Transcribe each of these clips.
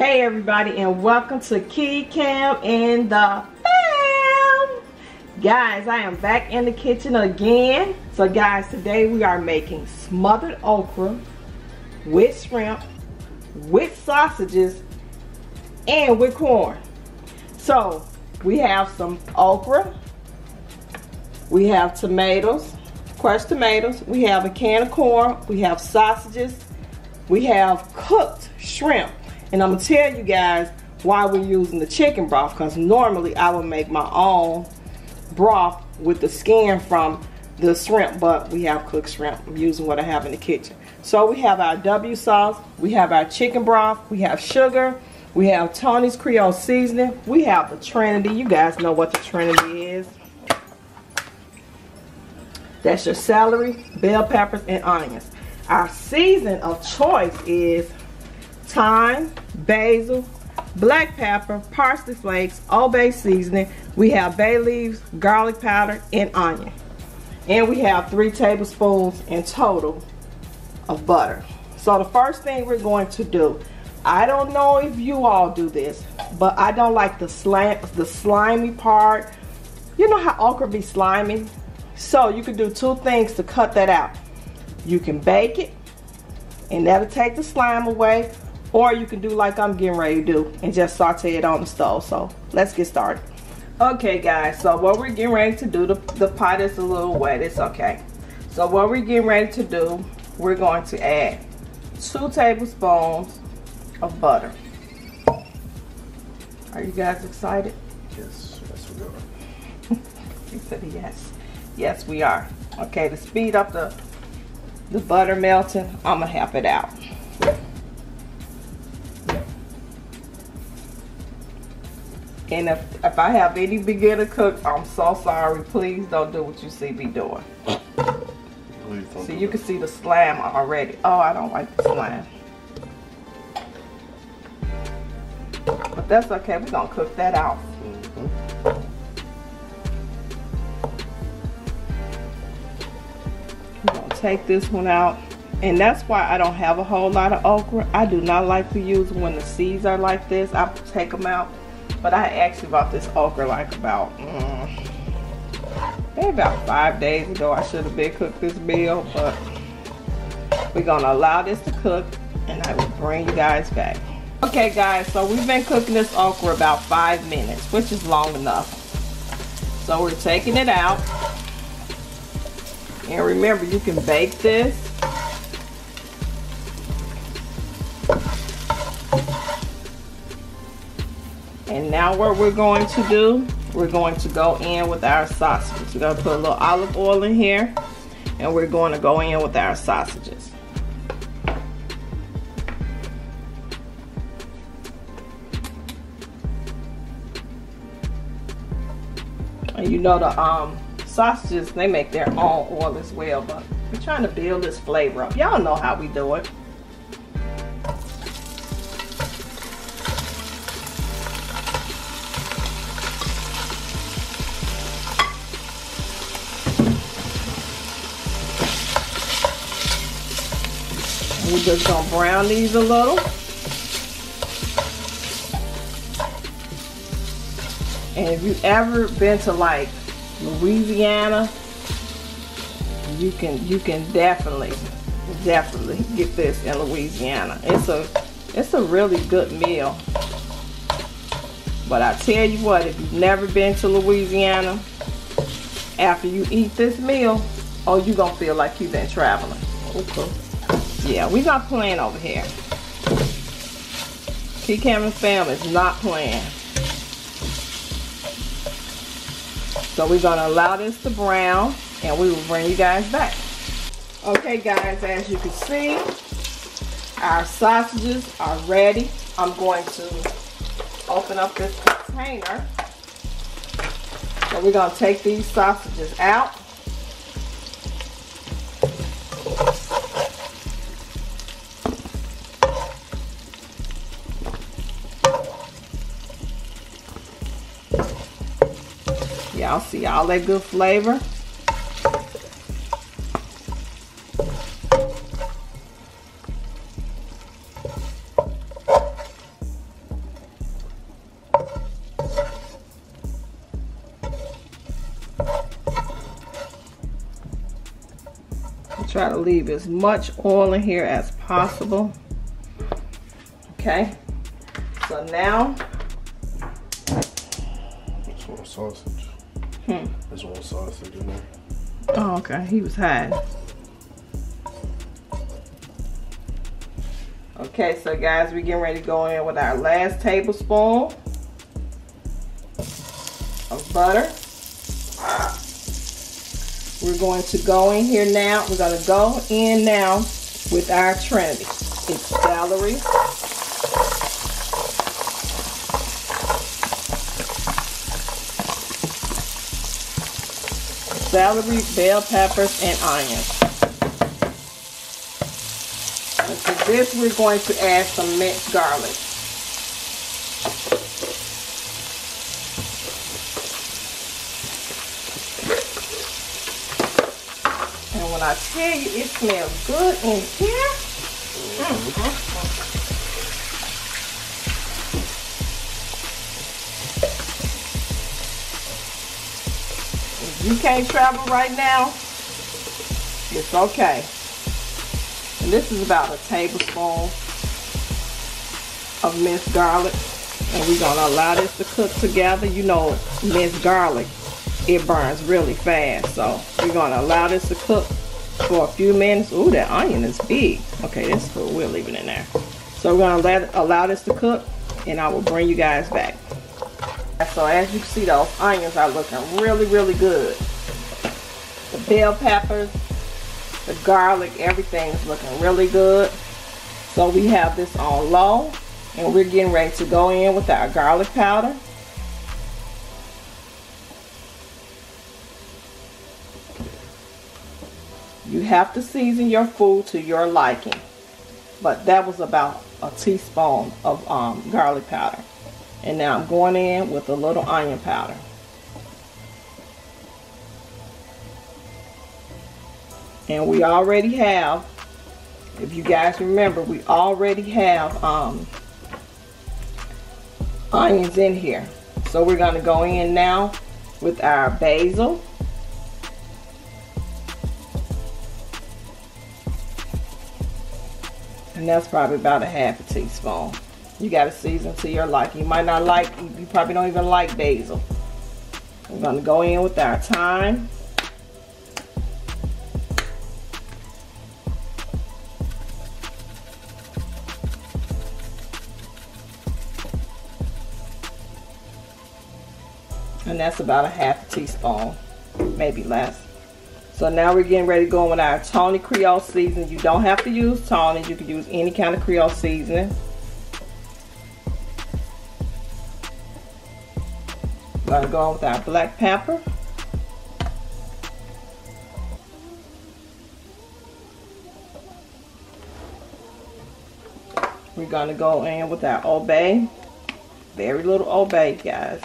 Hey everybody and welcome to Kee Kam in the fam. Guys, I am back in the kitchen again. So guys, today we are making smothered okra with shrimp, with sausages, and with corn. So we have some okra, we have tomatoes, crushed tomatoes, we have a can of corn, we have sausages, we have cooked shrimp. And I'm gonna tell you guys why we're using the chicken broth because normally I would make my own broth with the skin from the shrimp, but we have cooked shrimp. I'm using what I have in the kitchen. So we have our W sauce, we have our chicken broth, we have sugar, we have Tony's Creole seasoning, we have the Trinity. You guys know what the Trinity is. That's your celery, bell peppers, and onions. Our season of choice is thyme, basil, black pepper, parsley flakes, Old Bay seasoning. We have bay leaves, garlic powder, and onion. And we have three tablespoons in total of butter. So the first thing we're going to do, I don't know if you all do this, but I don't like the slant, the slimy part. You know how okra be slimy? So you can do two things to cut that out. You can bake it, and that'll take the slime away, or you can do like I'm getting ready to do and just saute it on the stove. So let's get started. Okay guys, so what we're getting ready to do, the, the pot is a little wet, it's okay. So what we're getting ready to do, we're going to add two tablespoons of butter. Are you guys excited? Yes, yes we are. he said yes. Yes we are. Okay, to speed up the, the butter melting, I'm gonna help it out. And if, if I have any beginner cooks, I'm so sorry. Please don't do what you see me doing. Please don't So do you that. can see the slime already. Oh, I don't like the slime. But that's okay. We're going to cook that out. Mhm. We're going to take this one out. And that's why I don't have a whole lot of okra. I do not like to use when the seeds are like this. I take them out. But I actually bought this okra like about, mm, maybe about five days ago. I should have been cooked this meal, but we're gonna allow this to cook and I will bring you guys back. Okay guys, so we've been cooking this okra about five minutes, which is long enough. So we're taking it out. And remember, you can bake this. And now what we're going to do, we're going to go in with our sausages. We're to put a little olive oil in here. And we're going to go in with our sausages. And you know the um, sausages, they make their own oil as well. But we're trying to build this flavor up. Y'all know how we do it. We're just gonna brown these a little. And if you've ever been to like Louisiana, you can you can definitely definitely get this in Louisiana. It's a it's a really good meal. But I tell you what, if you've never been to Louisiana, after you eat this meal, oh you're gonna feel like you've been traveling. Okay. Yeah, we not playing over here. Key Cameron family is not playing. So we're gonna allow this to brown and we will bring you guys back. Okay guys, as you can see, our sausages are ready. I'm going to open up this container. So we're gonna take these sausages out. Y'all see all that good flavor? try to leave as much oil in here as possible. Okay, so now. Sausage. Hmm. Just want sausage in there. Oh, okay. He was hiding. Okay, so guys, we're getting ready to go in with our last tablespoon of butter. We're going to go in here now. We're going to go in now with our trinity. It's celery. Celery, bell peppers, and onions. And to this, we're going to add some minced garlic. And when I tell you it smells good in here, mm -hmm. You can't travel right now, it's okay. And this is about a tablespoon of minced garlic. And we're going to allow this to cook together. You know, minced garlic, it burns really fast. So we're going to allow this to cook for a few minutes. Ooh, that onion is big. Okay, this is cool. We'll leave it in there. So we're going to let allow this to cook and I will bring you guys back. So as you can see, those onions are looking really, really good. The bell peppers, the garlic, everything's looking really good. So we have this on low and we're getting ready to go in with our garlic powder. You have to season your food to your liking. But that was about a teaspoon of um, garlic powder. And now I'm going in with a little onion powder. And we already have, if you guys remember, we already have um, onions in here. So we're going to go in now with our basil. And that's probably about a half a teaspoon. You got to season to your liking. You might not like, you probably don't even like basil. We're to go in with our thyme. And that's about a half a teaspoon, maybe less. So now we're getting ready to go in with our Tony Creole seasoning. You don't have to use Tony. You can use any kind of Creole seasoning. We're going with our black pepper. We're to go in with our Old Bay. Very little Old Bay, guys.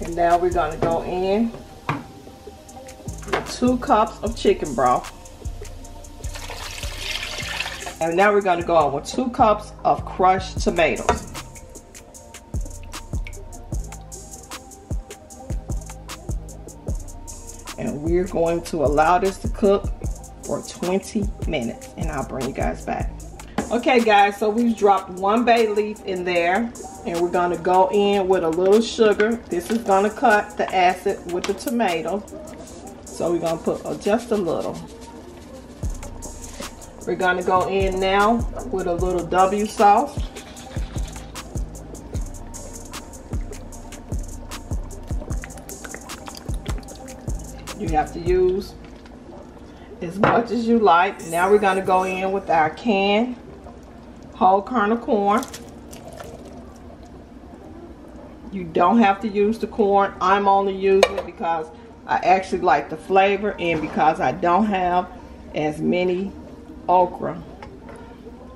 And now we're to go in with two cups of chicken broth. And now we're going to go on with two cups of crushed tomatoes. And we're going to allow this to cook for 20 minutes and I'll bring you guys back. Okay guys, so we've dropped one bay leaf in there and we're gonna go in with a little sugar. This is gonna cut the acid with the tomato. So we're gonna put just a little. We're gonna go in now with a little W sauce. You have to use as much as you like. Now we're gonna go in with our canned whole kernel corn. You don't have to use the corn. I'm only using it because I actually like the flavor and because I don't have as many okra.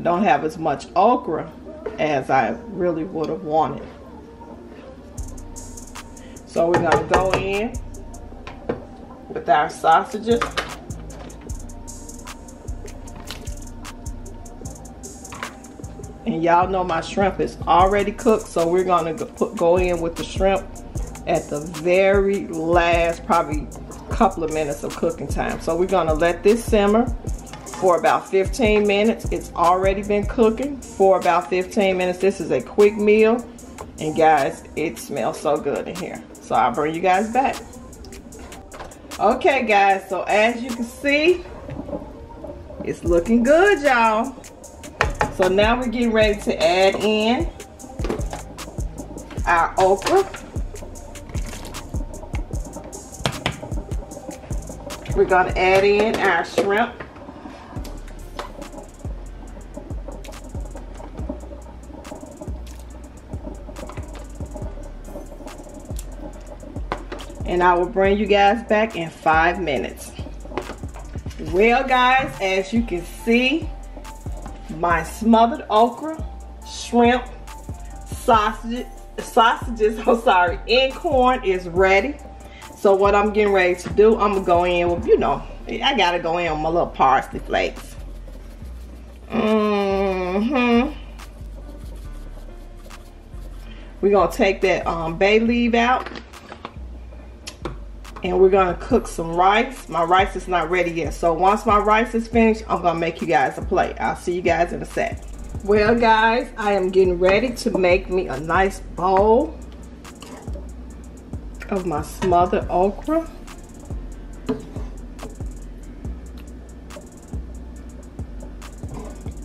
Don't have as much okra as I really would have wanted. So we're to go in with our sausages. And y'all know my shrimp is already cooked, so we're gonna go in with the shrimp at the very last, probably couple of minutes of cooking time. So we're gonna let this simmer for about 15 minutes. It's already been cooking for about 15 minutes. This is a quick meal. And guys, it smells so good in here. So I'll bring you guys back. Okay guys, so as you can see, it's looking good y'all. So now we're getting ready to add in our okra. We're gonna add in our shrimp. And I will bring you guys back in five minutes. Well guys, as you can see, my smothered okra, shrimp, sausage, sausages, I'm sorry, and corn is ready. So what I'm getting ready to do, I'm gonna go in with, you know, I gotta go in with my little parsley flakes. Mm-hmm. We're gonna take that um, bay leaf out and we're gonna cook some rice. My rice is not ready yet. So once my rice is finished, I'm gonna make you guys a plate. I'll see you guys in a sec. Well guys, I am getting ready to make me a nice bowl of my smothered okra.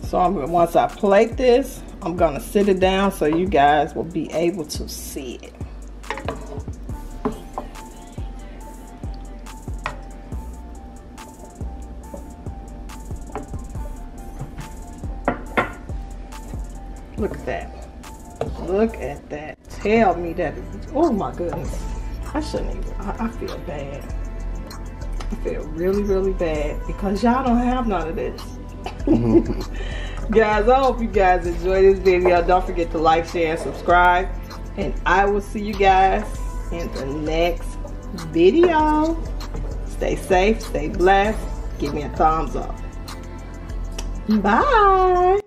So I'm, once I plate this, I'm gonna sit it down so you guys will be able to see it. Tell me that. Oh my goodness. I shouldn't even. I, I feel bad. I feel really, really bad because y'all don't have none of this. Mm-hmm. guys, I hope you guys enjoy this video. Don't forget to like, share, and subscribe. And I will see you guys in the next video. Stay safe, stay blessed. Give me a thumbs up. Bye.